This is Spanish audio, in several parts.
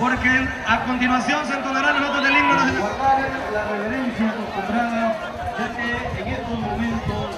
porque a continuación se entonarán las notas del himno nacional. Guardar la reverencia acostumbrada, ya que en estos momentos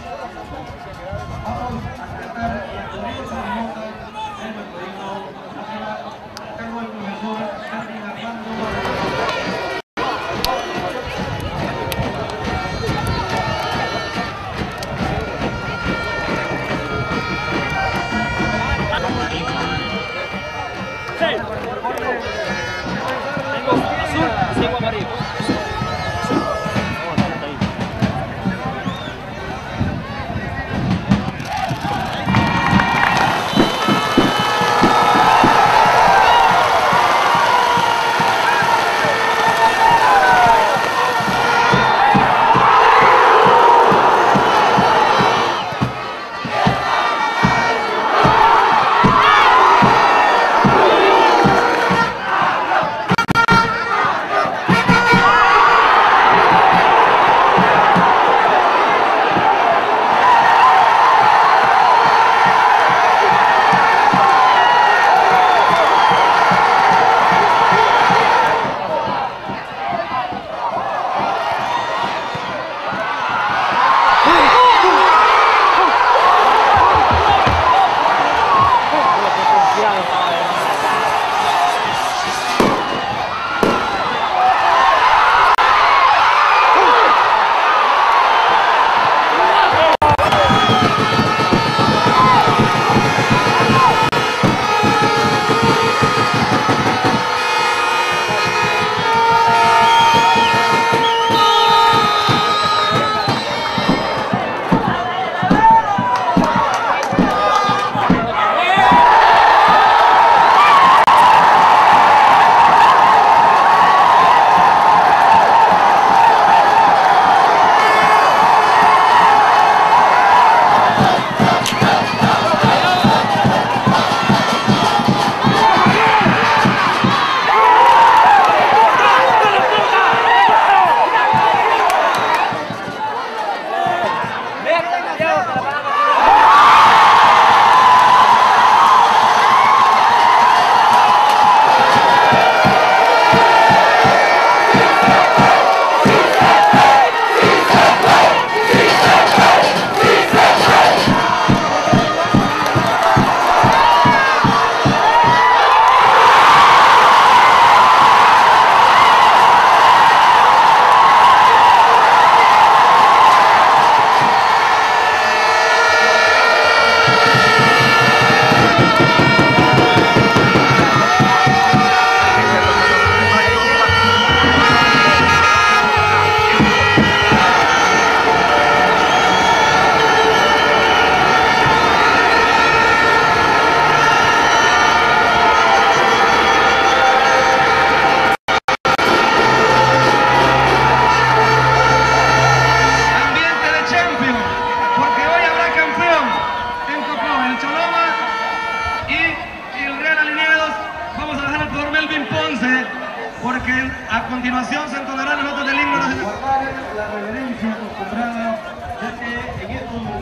porque a continuación se entonarán los votos del himno nacional. Guardar la reverencia acostumbrada, ya que en estos